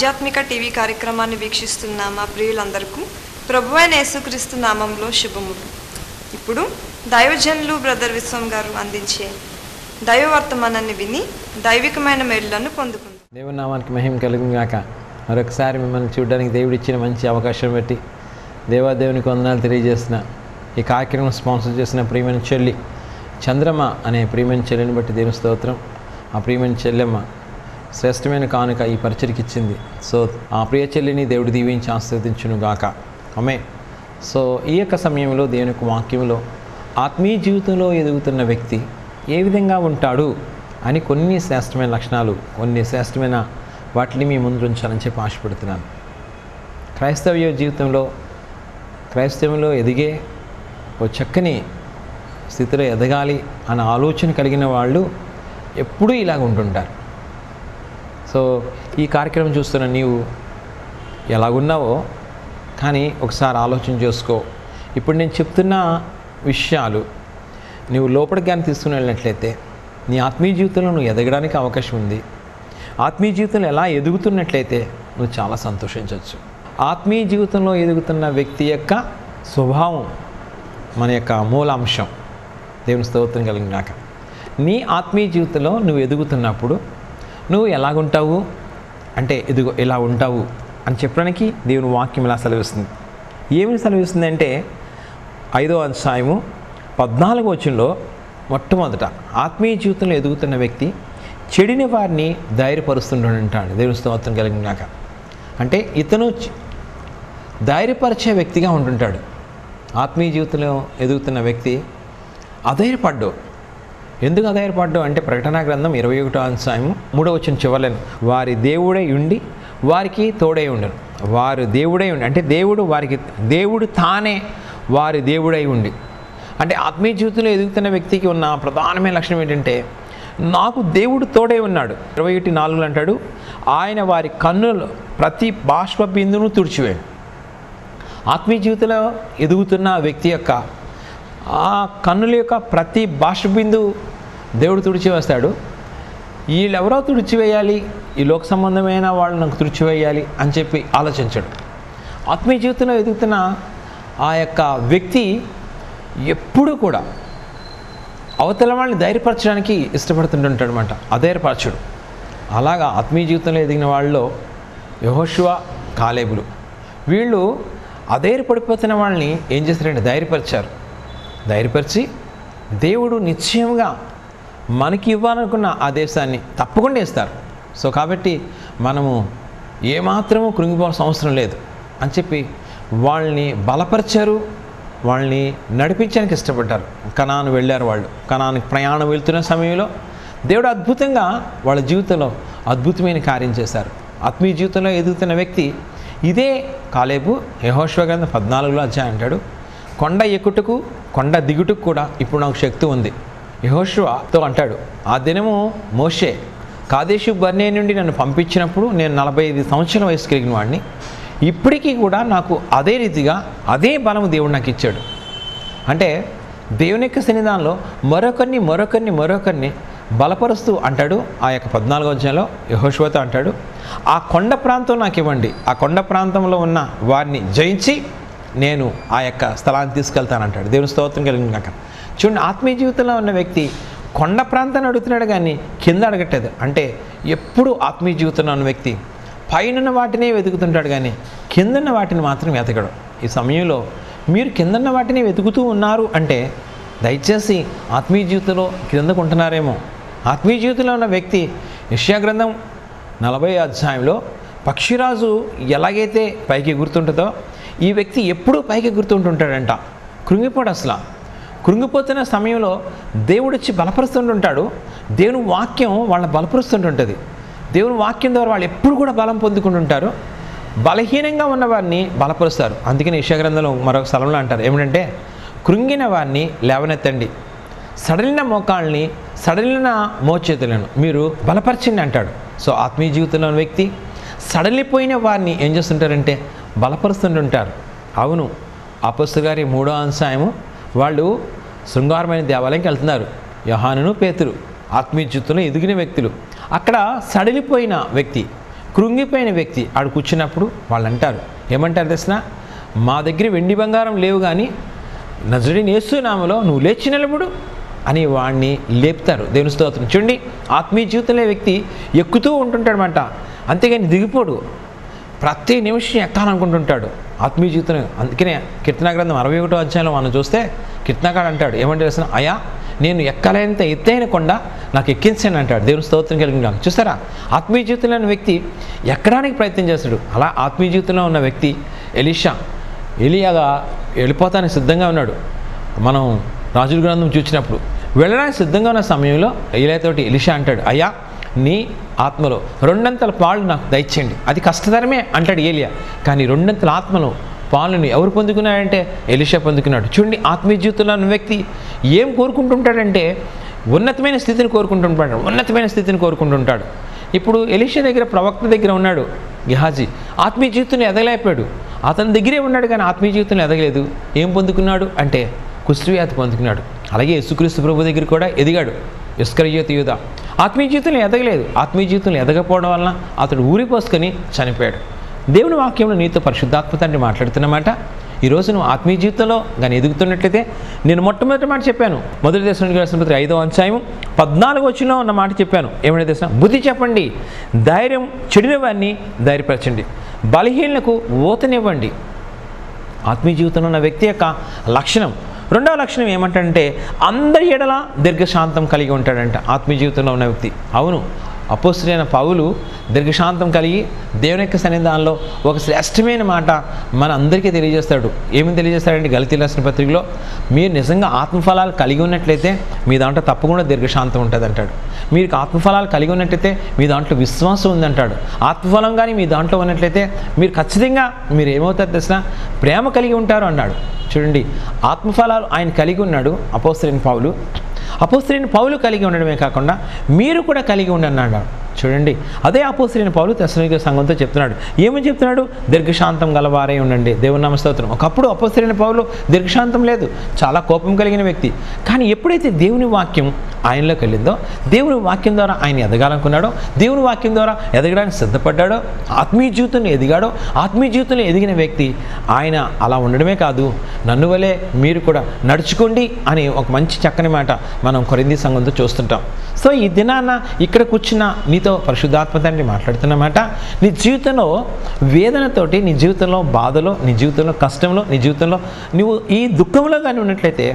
ఆధ్యాత్మిక టీవీ కార్యక్రమాన్ని వీక్షిస్తున్న మా ప్రియులందరికీ ప్రభువైన యేసుక్రీస్తు నామంలో శుభములు ఇప్పుడు దైవజనులు బ్రదర్ విశ్వం గారు అందించే దైవవర్తమానాన్ని విని దైవికమైన మేళ్ళను పొందుకుంది. దేవుని నామానికి మహిమ కలిగినాక మరొకసారి మిమ్మల్ని చూడడానికి దేవుడు ఇచ్చిన మంచి అవకాశం పెట్టి దేవాదేవునికి వందనాలు తెలియజేసిన ఈ కార్యక్రమం స్పాన్సర్ చేసిన ప్రియమైన చెల్లి చంద్రమ అనే ప్రియమైన చెల్లిని బట్టి దేవుని స్తోత్రం. ఆ ప్రియమైన చెల్లెమ్మ శ్రేష్టమైన కానుక ఈ పరిచయకి ఇచ్చింది. సో ఆ ప్రియ చెల్లిని దేవుడు దీవించి ఆస్వాదించును గాక. ఆమె సో ఈ యొక్క సమయంలో దేవుని యొక్క వాక్యంలో ఆత్మీయ జీవితంలో ఎదుగుతున్న వ్యక్తి ఏ విధంగా ఉంటాడు అని కొన్ని శ్రేష్టమైన లక్షణాలు కొన్ని శ్రేష్టమైన వాటిని మీ ముందు ఉంచాలని చెప్పి ఆశపడుతున్నాను. క్రైస్తవ జీవితంలో క్రైస్తవంలో ఎదిగే ఓ చక్కని స్థితిలో ఎదగాలి అన్న ఆలోచన కలిగిన వాళ్ళు ఎప్పుడూ ఇలాగ ఉంటుంటారు సో ఈ కార్యక్రమం చూస్తున్న నీవు ఎలాగున్నావో కానీ ఒకసారి ఆలోచన చేసుకో. ఇప్పుడు నేను చెప్తున్న విషయాలు నువ్వు లోపలికి కానీ తీసుకుని వెళ్ళినట్లయితే నీ ఆత్మీయ జీవితంలో నువ్వు ఎదగడానికి అవకాశం ఉంది. ఆత్మీయ జీవితంలో ఎలా ఎదుగుతున్నట్లయితే నువ్వు చాలా సంతోషించవచ్చు. ఆత్మీయ జీవితంలో ఎదుగుతున్న వ్యక్తి యొక్క స్వభావం మన యొక్క మూలాంశం. దేవుని స్తోత్రం కలిగినాక. నీ ఆత్మీయ జీవితంలో నువ్వు ఎదుగుతున్నప్పుడు నువ్వు ఎలాగుంటావు? అంటే ఇదిగో ఇలా ఉంటావు అని చెప్పడానికి దేవుని వాక్యం ఇలా సెలవిస్తుంది? ఏమి సెలవిస్తుంది అంటే ఐదో అధ్యాయము పద్నాలుగు వచ్చంలో మొట్టమొదట ఆత్మీయ జీవితంలో ఎదుగుతున్న వ్యక్తి చెడిన వారిని ధైర్యపరుస్తుంటాడు దేవుని స్తోత్రం కలిగినాక అంటే ఇతను ధైర్యపరిచే వ్యక్తిగా ఉంటుంటాడు ఆత్మీయ జీవితంలో ఎదుగుతున్న వ్యక్తి అధైర్యపడ్డు ఎందుకు అధైర్యపడ్డు అంటే ప్రకటన గ్రంథం ఇరవై ఒకటో అధ్యాయం మూడో వచ్చిన చివరలను వారి దేవుడై ఉండి వారికి తోడై ఉండను. వారు దేవుడై ఉండి అంటే దేవుడు వారికి దేవుడు తానే వారి దేవుడై ఉండి. అంటే ఆత్మీయ జీవితంలో ఎదుగుతున్న వ్యక్తికి ఉన్న ప్రధానమైన లక్షణం ఏంటంటే నాకు దేవుడు తోడై ఉన్నాడు. ఇరవై ఒకటి నాలుగులు అంటాడు ఆయన వారి కన్నులు ప్రతి బాష్ప బిందును తుడిచివేయండి ఆత్మీయ జీవితంలో ఎదుగుతున్న వ్యక్తి యొక్క ఆ కన్నుల యొక్క ప్రతి బాష్ప బిందు దేవుడు తుడిచివేస్తాడు. వీళ్ళెవరో తుడిచివేయాలి ఈ లోక సంబంధమైన వాళ్ళు నాకు తుడిచివేయాలి అని చెప్పి ఆలోచించాడు. ఆత్మీయ జీవితంలో ఎదుగుతున్న ఆ యొక్క వ్యక్తి ఎప్పుడూ కూడా అవతల వాళ్ళని ధైర్యపరచడానికి ఇష్టపడుతుంటుంటాడు అనమాట అధైర్యపరచడు. అలాగా ఆత్మీయ జీవితంలో ఎదిగిన వాళ్ళలో యహోశివ కాలేబులు. వీళ్ళు అధైర్యపడిపోతున్న వాళ్ళని ఏం చేశారంటే ధైర్యపరిచారు. ధైర్యపరిచి దేవుడు నిశ్చయంగా మనకి ఇవ్వాలనుకున్న ఆ దేశాన్ని తప్పకుండా ఇస్తారు. సో కాబట్టి మనము ఏమాత్రము కృంగిపోవాల్సిన అవసరం లేదు అని చెప్పి వాళ్ళని బలపరిచారు వాళ్ళని నడిపించడానికి ఇష్టపడ్డారు. కణాను వెళ్ళారు వాళ్ళు. కణానికి ప్రయాణం వెళ్తున్న సమయంలో దేవుడు అద్భుతంగా వాళ్ళ జీవితంలో అద్భుతమైన కార్యం చేశారు. ఆత్మీయ జీవితంలో ఎదుగుతున్న వ్యక్తి ఇదే కాలేబు యహోశ్వ గ్రంథం పద్నాలుగులో అధ్యాయం అంటాడు కొండ ఎక్కుటకు కొండ దిగుటకు కూడా ఇప్పుడు నాకు శక్తి ఉంది. యహోశువతో అంటాడు ఆ దినము మోషే కాదేశు బర్నే నుండి నన్ను పంపించినప్పుడు నేను నలభై ఐదు సంవత్సరాల వయసు కలిగిన వాడిని ఇప్పటికీ కూడా నాకు అదే రీతిగా అదే బలము దేవుడు నాకు ఇచ్చాడు. అంటే దేవుని యొక్క సన్నిధానంలో మరొకరిని మరొకరిని మరొకరిని బలపరుస్తూ అంటాడు ఆ యొక్క పద్నాలుగో అధ్యాయంలో యహోశువతో అంటాడు ఆ కొండ ప్రాంతం నాకు ఇవ్వండి. ఆ కొండ ప్రాంతంలో ఉన్న వారిని జయించి నేను ఆ యొక్క స్థలాన్ని తీసుకెళ్తానంటాడు. దేవుని స్తోత్రం కలిగిన కాక. చూడండి ఆత్మీయ జీవితంలో ఉన్న వ్యక్తి కొండ ప్రాంతాన్ని అడుగుతున్నాడు కానీ కింద అడగట్లేదు. అంటే ఎప్పుడు ఆత్మీయ జీవితంలో ఉన్న వ్యక్తి పైనున్న వాటినే వెతుకుతుంటాడు కానీ కిందన్న వాటిని మాత్రం వెతకడు. ఈ సమయంలో మీరు కిందన్న వాటిని వెతుకుతూ ఉన్నారు అంటే దయచేసి ఆత్మీయ జీవితంలో కిందకు ఉంటున్నారేమో. ఆత్మీయ జీవితంలో ఉన్న వ్యక్తి గ్రంథం నలభై అధ్యాయంలో పక్షిరాజు ఎలాగైతే పైకి గుర్తుంటుందో ఈ వ్యక్తి ఎప్పుడూ పైకి గుర్తుంటుంటాడంట కృంగిపోడు అసలు. కృంగిపోతున్న సమయంలో దేవుడు వచ్చి బలపరుస్తుంటుంటాడు. దేవుని వాక్యం వాళ్ళని బలపరుస్తుంటుంటుంది. దేవుని వాక్యం ద్వారా వాళ్ళు ఎప్పుడు కూడా బలం పొందుకుంటుంటారు. బలహీనంగా ఉన్న వారిని బలపరుస్తారు. అందుకని యశగ్రంథంలో మరొక స్థలంలో అంటారు. ఏమిటంటే కృంగిన వారిని లేవనెత్తండి. సడలిన మోకాళ్ళని సడలిన మోచేతులను మీరు బలపరచండి అంటాడు. సో ఆత్మీయ జీవితంలో వ్యక్తి సడలిపోయిన వారిని ఏం చేస్తుంటారంటే బలపరుస్తుంటుంటారు. అవును అపస్సు గారి మూడో అంశాయము వాళ్ళు శృంగారమైన దేవాలయంకి వెళ్తున్నారు. యోహానును పేతురు ఆత్మీయ జీవితంలో ఎదిగిన వ్యక్తులు. అక్కడ సడిలిపోయిన వ్యక్తి కృంగిపోయిన వ్యక్తి ఆడు కూర్చున్నప్పుడు వాళ్ళు అంటారు ఏమంటారు తెలిసిన? మా దగ్గర వెండి బంగారం లేవు కానీ నజుడి నేస్తున్నామలో నువ్వు లేచి నిలబడు అని వాడిని లేపుతారు. దేవుని స్తోత్రం. చూడండి ఆత్మీయ జీవితంలో వ్యక్తి ఎక్కుతూ ఉంటుంటాడనమాట అంతేగాని దిగిపోడు. ప్రతి నిమిషం ఎక్కాలనుకుంటుంటాడు ఆత్మీయ జీవితం అందుకనే కీర్తన గ్రంథం అరవై ఒకటో అధ్యాయంలో మనం చూస్తే కీర్తనాకాడు అంటాడు ఏమంటే తెలిసిన అయా నేను ఎక్కలేంత ఎత్తైన కొండ నాకు ఎక్కించండి అంటాడు. దేవుని స్తోత్రం కలిగిన చూస్తారా? ఆత్మీయ జీవితంలో ఉన్న వ్యక్తి ఎక్కడానికి ప్రయత్నం చేస్తాడు? అలా ఆత్మీయ జీవితంలో ఉన్న వ్యక్తి ఎలిషా ఎలియాగా వెళ్ళిపోతానికి సిద్ధంగా ఉన్నాడు. మనం రాజుల గ్రంథం చూసినప్పుడు వెళ్ళడానికి సిద్ధంగా ఉన్న సమయంలో ఎలియాతోటి ఎలిషా అంటాడు అయ్యా నీ ఆత్మలో. రెండంతల పాలు నాకు దయచేయండి. అది కష్టతరమే అంటాడు ఏలియా. కానీ రెండంతల ఆత్మలో పాలను ఎవరు పొందుకున్నాడంటే ఎలిషా పొందుకున్నాడు. చూడండి ఆత్మీయ జీవితంలో ఉన్న వ్యక్తి ఏం కోరుకుంటుంటాడంటే ఉన్నతమైన స్థితిని కోరుకుంటుంటాడు. ఉన్నతమైన స్థితిని కోరుకుంటుంటాడు. ఇప్పుడు ఎలిషా దగ్గర ప్రవక్త దగ్గర ఉన్నాడు గిహాజీ. ఆత్మీయ జీవితంలో ఎదగలేకపోయాడు. అతని దగ్గరే ఉన్నాడు కానీ ఆత్మీయ జీవితంలో ఎదగలేదు. ఏం పొందుకున్నాడు అంటే కుష్ఠవ్యాధి పొందుకున్నాడు. అలాగే యేసుక్రీస్తు ప్రభు దగ్గర కూడా ఎదిగాడు. ఇస్కరయోతి యూద ఆత్మీయ జీవితంలో ఎదగలేదు. ఆత్మీయ జీవితంలో ఎదగకపోవడం వలన అతడు ఊరిపోసుకొని చనిపోయాడు. దేవుని వాక్యంలో నీతో పరిశుద్ధాత్మ తండ్రి మాట్లాడుతున్నమాట ఈరోజు నువ్వు ఆత్మీయ జీవితంలో కానీ ఎదుగుతున్నట్లయితే నేను మొట్టమొదటి మాట చెప్పాను. మొదటి దేశం రాసిన పత్రిక ఐదో అధ్యాయం పద్నాలుగు వచ్చిన ఉన్న మాట చెప్పాను. ఏమైనా తెలిసిన బుద్ధి చెప్పండి. ధైర్యం చెడిన వారిని ధైర్యపరచండి. బలహీనలకు ఊతనివ్వండి ఆత్మీయ జీవితంలో ఉన్న వ్యక్తి యొక్క లక్షణం రెండవ లక్షణం ఏమంటంటే అందరి ఎడల దీర్ఘశాంతం కలిగి ఉంటాడంట ఆత్మీయ జీవితంలో ఉన్న వ్యక్తి. అవును అపోస్తులైన పౌలు దీర్ఘశాంతం కలిగి దేవుని యొక్క సన్నిధానంలో ఒక శ్రేష్టమైన మాట మన అందరికీ తెలియజేస్తాడు. ఏమి తెలియజేస్తాడంటే గలతీ రాసిన పత్రికలో మీరు నిజంగా ఆత్మఫలాలు కలిగి ఉన్నట్లయితే మీ దాంట్లో తప్పకుండా దీర్ఘశాంతం ఉంటుంది అంటాడు మీరు ఆత్మఫలాలు కలిగి ఉన్నట్లయితే మీ దాంట్లో విశ్వాసం ఉందంటాడు. ఆత్మఫలం కానీ మీ దాంట్లో ఉన్నట్లయితే మీరు ఖచ్చితంగా మీరు ఏమవుతారు తెలిసిన ప్రేమ కలిగి ఉంటారు అన్నాడు. చూడండి ఆత్మఫలాలు ఆయన కలిగి ఉన్నాడు అపోస్తరైన పావులు అపోస్త్రీని పౌలు కలిగి ఉండడమే కాకుండా మీరు కూడా కలిగి ఉండన్నాడు చూడండి. అదే అపోస్తరైన పౌలు తెసలోనిక సంఘంతో చెప్తున్నాడు. ఏమని చెప్తున్నాడు? దీర్ఘశాంతం గలవారే ఉండండి. దేవుని నామస్తోత్రం ఒకప్పుడు అపోసరైన పౌలు దీర్ఘశాంతం లేదు. చాలా కోపం కలిగిన వ్యక్తి. కానీ ఎప్పుడైతే దేవుని వాక్యం ఆయనలోకి వెళ్ళిందో దేవుని వాక్యం ద్వారా ఆయన ఎదగాలనుకున్నాడో దేవుని వాక్యం ద్వారా ఎదగడానికి సిద్ధపడ్డాడో ఆత్మీయ జీవితంలో ఎదిగాడో ఆత్మీయ జీవితంలో ఎదిగిన వ్యక్తి ఆయన అలా ఉండడమే కాదు. నన్ను వలే మీరు కూడా నడుచుకోండి అని ఒక మంచి చక్కని మాట మనం కొరింది సంఘంతో చూస్తుంటాం. సో ఈ దినాన ఇక్కడ కూర్చున్న నీతో పరిశుద్ధాత్మ తండ్రి మాట్లాడుతున్నమాట నీ జీవితంలో వేదనతోటి నీ జీవితంలో బాధలో నీ జీవితంలో కష్టంలో నీ జీవితంలో నువ్వు ఈ దుఃఖంలో కానీ ఉన్నట్లయితే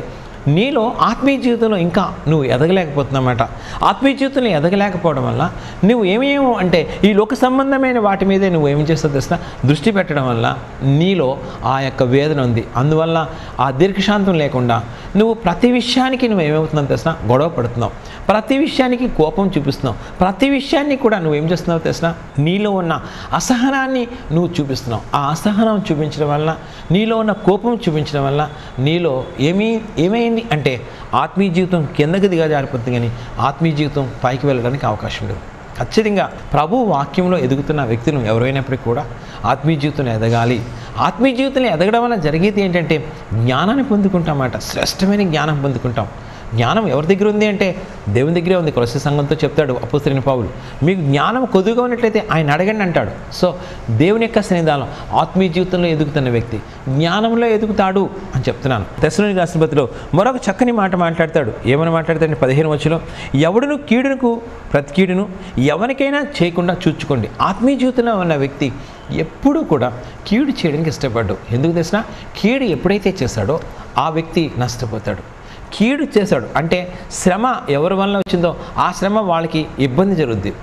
నీలో ఆత్మీయ జీవితంలో ఇంకా నువ్వు ఎదగలేకపోతున్నమాట ఆత్మీయ జీవితంలో ఎదగలేకపోవడం వల్ల నువ్వు ఏమేమో అంటే ఈ లోక సంబంధమైన వాటి మీదే నువ్వు ఏం చేస్తావు తెలిసిన దృష్టి పెట్టడం వల్ల నీలో ఆ యొక్క వేదన ఉంది. అందువల్ల ఆ దీర్ఘశాంతం లేకుండా నువ్వు ప్రతి విషయానికి నువ్వు ఏమవుతున్నావు తెలిసిన గొడవ పడుతున్నావు. ప్రతి విషయానికి కోపం చూపిస్తున్నావు. ప్రతి విషయాన్ని కూడా నువ్వు ఏం చేస్తున్నావు తెలిసిన నీలో ఉన్న అసహనాన్ని నువ్వు చూపిస్తున్నావు. ఆ అసహనం చూపించడం వల్ల నీలో ఉన్న కోపం చూపించడం వల్ల నీలో ఏమీ ఏమైంది అంటే ఆత్మీయ జీవితం కిందకి దిగజారిపోతుంది కానీ ఆత్మీయ జీవితం పైకి వెళ్ళడానికి అవకాశం లేదు. ఖచ్చితంగా ప్రభు వాక్యంలో ఎదుగుతున్న వ్యక్తులు ఎవరైనప్పటికీ కూడా ఆత్మీయ జీవితంలో ఎదగాలి. ఆత్మీయ జీవితంలో ఎదగడం వల్ల జరిగేది ఏంటంటే జ్ఞానాన్ని పొందుకుంటామన్నమాట శ్రేష్టమైన జ్ఞానం పొందుకుంటాం. జ్ఞానం ఎవరి దగ్గర ఉంది అంటే దేవుని దగ్గరే ఉంది. కొలసి సంఘంతో చెప్తాడు అపుస్త్రిని పావులు మీకు జ్ఞానం కొద్దుగా ఉన్నట్లయితే ఆయన అడగండి అంటాడు. సో దేవుని యొక్క స్నేహితాలం ఆత్మీయ జీవితంలో ఎదుగుతున్న వ్యక్తి జ్ఞానంలో ఎదుగుతాడు అని చెప్తున్నాను. దశలోని రాష్ట్రపతిలో మరొక చక్కని మాట మాట్లాడతాడు. ఏమని మాట్లాడతాడు పదిహేను వచ్చులో ఎవడును కీడునకు ప్రతి కీడును ఎవరికైనా చేయకుండా చూచుకోండి. ఆత్మీయ జీవితంలో ఉన్న వ్యక్తి ఎప్పుడూ కూడా కీడు చేయడానికి ఇష్టపడ్డు. ఎందుకు తెలిసిన కీడు ఎప్పుడైతే చేశాడో ఆ వ్యక్తి నష్టపోతాడు. కీడు చేశాడు. అంటే శ్రమ ఎవరి వల్ల వచ్చిందో ఆ శ్రమ వాళ్ళకి ఇబ్బంది జరుగుద్ది.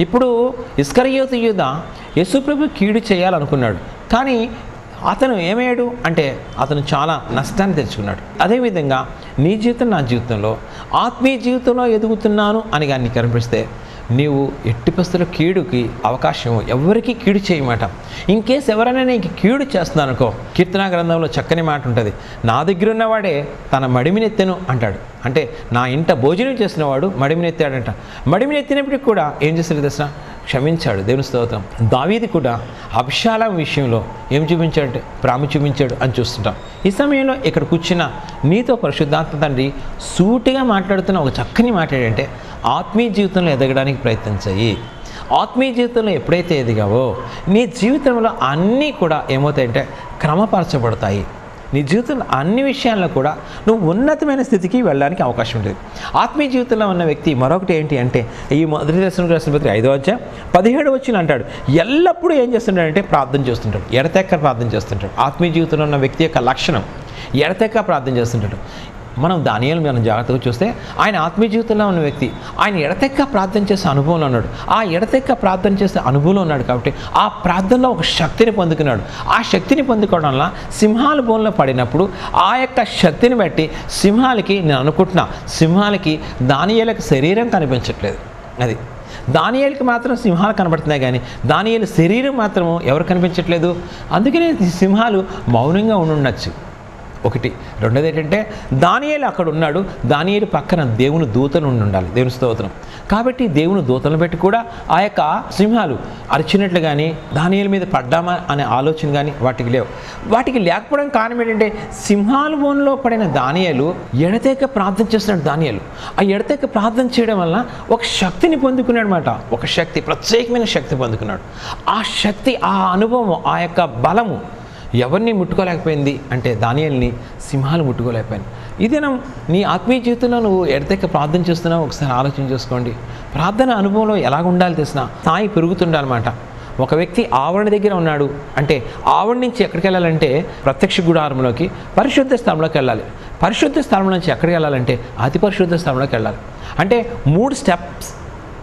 ఇప్పుడు ఇస్కరయోతు యూద యశుప్రభు కీడు చేయాలనుకున్నాడు. కానీ అతను ఏమయ్యాడు? అంటే అతను చాలా నష్టాన్ని తెచ్చుకున్నాడు. అదేవిధంగా నీ జీవితం నా జీవితంలో ఆత్మీయ జీవితంలో ఎదుగుతున్నాను అని కానీ కనిపిస్తే నీవు ఎట్టి పరిస్థితుల్లో కీడుకి అవకాశం ఎవరికి కీడు చేయమాట. ఇంకేస్ ఎవరైనా నీకు కీడు చేస్తున్నానుకో కీర్తనా గ్రంథంలో చక్కని మాట ఉంటుంది. నా దగ్గర ఉన్నవాడే తన మడిమినెత్తెను అంటాడు. అంటే నా ఇంట భోజనం చేసినవాడు మడిమినెత్తాడంట. మడిమినెత్తినప్పటికి కూడా ఏం చేస్తారు దర్శన క్షమించాడు. దేవుని స్తోత్రం. దావీది కూడా అభిషాలం విషయంలో ఏం చూపించాడంటే ప్రేమ చూపించాడు అని చూస్తుంటాం. ఈ సమయంలో ఇక్కడ కూర్చున్న నీతో పరిశుద్ధాత్మ తండ్రి సూటిగా మాట్లాడుతున్న ఒక చక్కని మాట్లాడంటే ఆత్మీయ జీవితంలో ఎదగడానికి ప్రయత్నించాయి ఆత్మీయ జీవితంలో ఎప్పుడైతే ఎదిగావో నీ జీవితంలో అన్నీ కూడా ఏమవుతాయంటే క్రమపరచబడతాయి. నీ జీవితంలో అన్ని విషయాల్లో కూడా నువ్వు ఉన్నతమైన స్థితికి వెళ్ళడానికి అవకాశం ఉంటుంది ఆత్మీయ జీవితంలో ఉన్న వ్యక్తి మరొకటి ఏంటి అంటే ఈ మొదటి దర్శనం రాసిన పత్రిక ఐదో వచ్చా పదిహేడు వచ్చిన అంటాడు ఎల్లప్పుడూ ఏం చేస్తుంటాడంటే ప్రార్థన చేస్తుంటాడు. ఎడతెక్క ప్రార్థన చేస్తుంటాడు. ఆత్మీయ జీవితంలో ఉన్న వ్యక్తి యొక్క లక్షణం ఎడతెక్క ప్రార్థన చేస్తుంటాడు. మనం దానియాలు మనం జాగ్రత్తగా చూస్తే ఆయన ఆత్మీయ జీవితంలో ఉన్న వ్యక్తి ఆయన ఎడతెక్క ప్రార్థన చేసే అనుభవంలో ఉన్నాడు. ఆ ఎడతెక్క ప్రార్థన చేసే అనుభవంలో ఉన్నాడు కాబట్టి ఆ ప్రార్థనలో ఒక శక్తిని పొందుకున్నాడు. ఆ శక్తిని పొందుకోవడం వల్ల సింహాల బోన్లో పడినప్పుడు ఆ యొక్క శక్తిని బట్టి సింహాలకి నేను అనుకుంటున్నా సింహాలకి దానియాలకు శరీరం కనిపించట్లేదు. అది దానియాలకి మాత్రం సింహాలు కనబడుతున్నాయి కానీ దానియాల శరీరం మాత్రం ఎవరు కనిపించట్లేదు? అందుకనే ఈ సింహాలు మౌనంగా ఉండుండొచ్చు. ఒకటి. రెండోది ఏంటంటే దానియేలు అక్కడ ఉన్నాడు దానియేలు పక్కన దేవుని దూతలు ఉండి ఉండాలి. దేవుని స్తోత్రం. కాబట్టి దేవుని దూతలను పెట్టి కూడా ఆ యొక్క సింహాలు అరిచినట్లు కానీ దానియేలు మీద పడ్డామా అనే ఆలోచన కానీ వాటికి లేవు. వాటికి లేకపోవడం కారణం ఏంటంటే సింహాల బోన్లో పడిన దానియేలు ఎడతేక ప్రార్థన చేస్తున్నాడు దానియేలు. ఆ ఎడతేక ప్రార్థన చేయడం వల్ల ఒక శక్తిని పొందుకున్నాడు అనమాట ఒక శక్తి ప్రత్యేకమైన శక్తి పొందుకున్నాడు. ఆ శక్తి ఆ అనుభవం ఆ యొక్క బలము ఎవరిని ముట్టుకోలేకపోయింది అంటే దానియల్ని సింహాలు ముట్టుకోలేకపోయాను. ఇదేనా నీ ఆత్మీయ జీవితంలో నువ్వు ఎడతెక్క ప్రార్థన చేస్తున్నావు ఒకసారి ఆలోచన చేసుకోండి. ప్రార్థన అనుభవంలో ఎలాగ ఉండాలి తెలిసిన స్థాయి పెరుగుతుండాలన్నమాట. ఒక వ్యక్తి ఆవరణ దగ్గర ఉన్నాడు అంటే ఆవరణ నుంచి ఎక్కడికి వెళ్ళాలంటే ప్రత్యక్ష గుడారంలోకి పరిశుద్ధ స్థలంలోకి వెళ్ళాలి. పరిశుద్ధ స్థలం నుంచి ఎక్కడికి వెళ్ళాలంటే అతి పరిశుద్ధ స్థలంలోకి వెళ్ళాలి. అంటే మూడు స్టెప్స్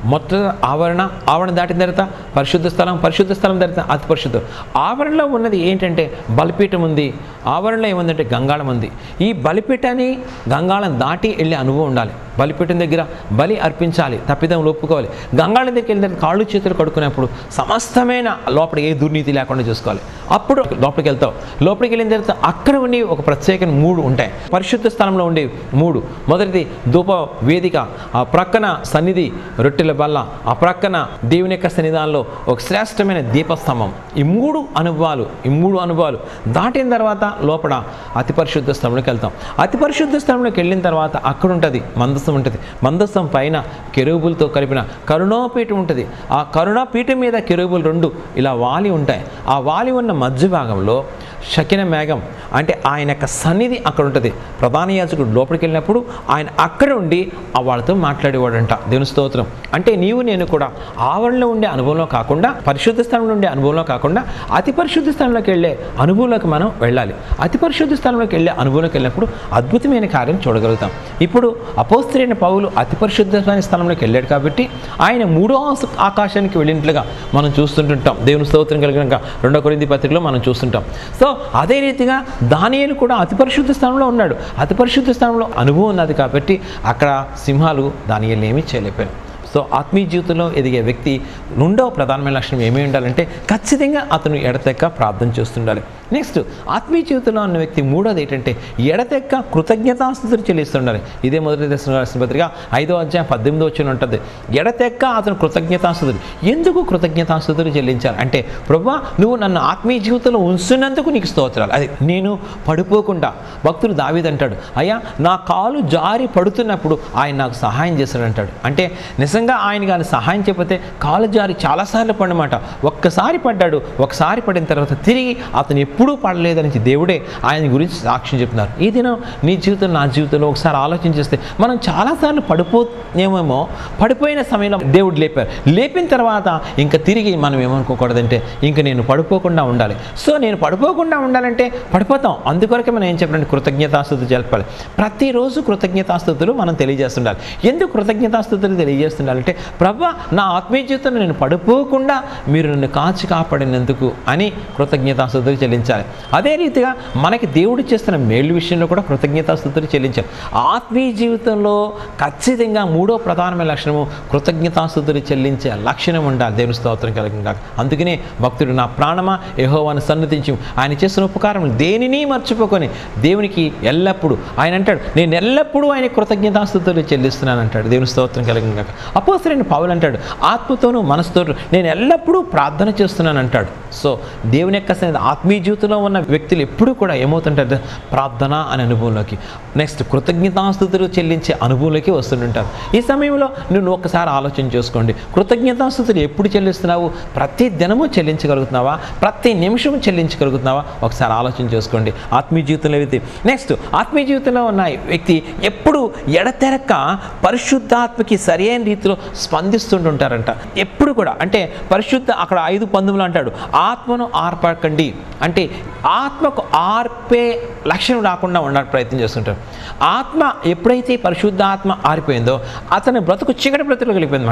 మొత్తం ఆవరణ ఆవరణ దాటిన తర్వాత పరిశుద్ధ స్థలం పరిశుద్ధ స్థలం తర్వాత అతి పరిశుద్ధం. ఆవరణలో ఉన్నది ఏంటంటే బలిపీఠం ఉంది. ఆవరణలో ఏముందంటే గంగాళం ఉంది. ఈ బలిపీఠాన్ని గంగాళం దాటి వెళ్ళే అనుభవం ఉండాలి. బలిపీఠం దగ్గర బలి అర్పించాలి తప్పిదం ఒప్పుకోవాలి గంగాళ దగ్గరికి వెళ్ళిన తర్వాత కాళ్ళు చేతులు కడుక్కునేప్పుడు సమస్తమైన లోపల ఏ దుర్నీతి లేకుండా చూసుకోవాలి. అప్పుడు లోపలికి వెళ్తావు. లోపలికి వెళ్ళిన తర్వాత అక్కడ ఉండి ఒక ప్రత్యేక మూడు ఉంటాయి. పరిశుద్ధ స్థలంలో ఉండే మూడు. మొదటిది ధూప వేదిక ఆ ప్రక్కన సన్నిధి రొట్టెల బల్ల ఆ ప్రక్కన దేవుని యొక్క సన్నిధానంలో ఒక శ్రేష్టమైన దీపస్తంభం. ఈ మూడు అనుభవాలు ఈ మూడు అనుభవాలు దాటిన తర్వాత లోపల అతి పరిశుద్ధ స్థలంలోకి వెళ్తాం. అతి పరిశుద్ధ స్థలంలోకి వెళ్ళిన తర్వాత అక్కడ ఉంటుంది మందస్థం ఉంటుంది. మందస్థం పైన కెరూబులతో కలిపిన కరుణాపీఠం ఉంటుంది. ఆ కరుణాపీఠం మీద కెరూబులు రెండు ఇలా వాలి ఉంటాయి. ఆ వాలి ఉన్న మధ్య భాగంలో శకిన మేఘం అంటే ఆయన యొక్క సన్నిధి అక్కడ ఉంటుంది. ప్రధాన యాజకుడు లోపలికి వెళ్ళినప్పుడు ఆయన అక్కడ ఉండి ఆ వాళ్ళతో మాట్లాడేవాడంట. దేవుని స్తోత్రం. అంటే నీవు నేను కూడా ఆవరణలో ఉండే అనుభవంలో కాకుండా పరిశుద్ధ స్థానంలో ఉండే అనుభవంలో కాకుండా అతి పరిశుద్ధ స్థలంలోకి వెళ్ళే అనుభవంలోకి మనం వెళ్ళాలి. అతి పరిశుద్ధ స్థలంలోకి వెళ్ళే అనుభవంలోకి వెళ్ళినప్పుడు అద్భుతమైన కార్యం చూడగలుగుతాం. ఇప్పుడు అపోస్తులైన పౌలు అతి పరిశుద్ధమైన స్థలంలోకి వెళ్ళాడు కాబట్టి ఆయన మూడో ఆకాశానికి వెళ్ళినట్లుగా మనం చూస్తుంటుంటాం. దేవుని స్తోత్రం కలిగినాక రెండో కొరింది పత్రికలో మనం చూస్తుంటాం. సో అదే రీతిగా దానియలు కూడా అతి పరిశుద్ధ స్థానంలో ఉన్నాడు. అతి పరిశుద్ధ స్థానంలో అనుభవం ఉన్నది కాబట్టి అక్కడ సింహాలు దానియల్ని ఏమీ చేయలేకపోయారు. సో ఆత్మీయ జీవితంలో ఎదిగే వ్యక్తి రెండవ ప్రధానమైన లక్షణం ఏమై ఉండాలంటే ఖచ్చితంగా అతను ఎడతెక్క ప్రార్థన చేస్తుండాలి. నెక్స్ట్ ఆత్మీయ జీవితంలో అన్న వ్యక్తి మూడోది ఏంటంటే ఎడతెక్క కృతజ్ఞతాస్థుతులు చెల్లిస్తుండాలి. ఇదే మొదటి దర్శన రాసిన పత్రిక ఐదో అధ్యాయం పద్దెనిమిదో వచ్చిన ఉంటుంది. ఎడతెక్క అతను కృతజ్ఞతాస్థుతులు. ఎందుకు కృతజ్ఞతాస్థుతులు చెల్లించాలి? అంటే ప్రభా నువ్వు నన్ను ఆత్మీయ జీవితంలో ఉంచున్నందుకు నీకు స్తోత్రాలు. అది నేను పడిపోకుండా భక్తులు దావిదంటాడు అయ్యా నా కాలు జారి పడుతున్నప్పుడు ఆయన నాకు సహాయం చేశాడంటాడు అంటే నిజంగా ఆయన కానీ సహాయం చెప్పితే కాలు జారి చాలాసార్లు పడినమాట. ఒక్కసారి పడ్డాడు ఒకసారి పడిన తర్వాత తిరిగి అతను ఎప్పుడూ పడలేదని దేవుడే ఆయన గురించి సాక్ష్యం చెప్తున్నారు. ఈ దినం నీ జీవితం నా జీవితంలో ఒకసారి ఆలోచన చేస్తే మనం చాలాసార్లు పడిపోయేమేమో పడిపోయిన సమయంలో దేవుడు లేపారు. లేపిన తర్వాత ఇంకా తిరిగి మనం ఏమనుకోకూడదంటే ఇంకా నేను పడిపోకుండా ఉండాలి. సో నేను పడిపోకుండా ఉండాలంటే పడిపోతాం. అందుకొరకే మనం ఏం చెప్పాలంటే కృతజ్ఞతాస్థుతులు జరపాలి ప్రతిరోజు కృతజ్ఞతాస్థుతులు మనం తెలియజేస్తుండాలి. ఎందుకు కృతజ్ఞతాస్థుతులు తెలియజేస్తుండాలంటే ప్రభా నా ఆత్మీయ జీవితంలో నేను పడిపోకుండా మీరు నన్ను కాచి కాపాడినందుకు అని కృతజ్ఞతాస్థుతులు చెల్లించాలి. అదే రీతిగా మనకి దేవుడు చేస్తున్న మేలు విషయంలో కూడా కృతజ్ఞతాస్థుతులు చెల్లించాలి. ఆత్మీయ జీవితంలో ఖచ్చితంగా మూడో ప్రధానమైన లక్షణము కృతజ్ఞతాస్థుతులు చెల్లించే లక్షణం ఉండాలి. దేవుని స్తోత్రం కలిగింది అందుకనే భక్తుడు నా ప్రాణమా యహోవాను సన్నతించి. ఆయన చేసిన ఉపకారం దేనిని మర్చిపోకొని దేవునికి ఎల్లప్పుడూ ఆయన అంటాడు నేను ఎల్లప్పుడూ ఆయన కృతజ్ఞతాస్థుతులు చెల్లిస్తున్నాను అంటాడు. దేవుని స్తోత్రం కలిగిన అపోసరైన పావులు అంటాడు. ఆత్మతోనూ మనసుతో నేను ఎల్లప్పుడూ ప్రార్థన చేస్తున్నాను అంటాడు. సో దేవుని యొక్క ఆత్మీయ జీవితంలో ఉన్న వ్యక్తులు ఎప్పుడూ కూడా ఏమవుతుంటారు ప్రార్థన అనే అనుభవంలోకి నెక్స్ట్ కృతజ్ఞతాస్థుతులు చెల్లించే అనుభవంలోకి వస్తుంటుంటారు. ఈ సమయంలో నువ్వు ఒకసారి ఆలోచన చేసుకోండి. కృతజ్ఞతాస్థుతులు ఎప్పుడు చెల్లిస్తున్నావు? ప్రతి దినము చెల్లించగలుగుతున్నావా? ప్రతి నిమిషం చెల్లించగలుగుతున్నావా? ఒకసారి ఆలోచన చేసుకోండి. ఆత్మీయ జీవితంలో వ్యక్తి నెక్స్ట్ ఆత్మీయ జీవితంలో ఉన్న వ్యక్తి ఎప్పుడు ఎడతెరక పరిశుద్ధాత్మకి సరైన రీతిలో స్పందిస్తుంటుంటారంట. ఎప్పుడు కూడా అంటే పరిశుద్ధ అక్కడ ఐదు పందుములు అంటాడు ఆత్మను ఆర్పకండి. అంటే ఆత్మకు ఆర్పే లక్షణం రాకుండా ఉండడానికి ప్రయత్నం చేస్తుంటారు. ఆత్మ ఎప్పుడైతే పరిశుద్ధ ఆత్మ ఆరిపోయిందో అతని బ్రతుకు చీకటి బ్రతుకు వెళ్ళిపోయింది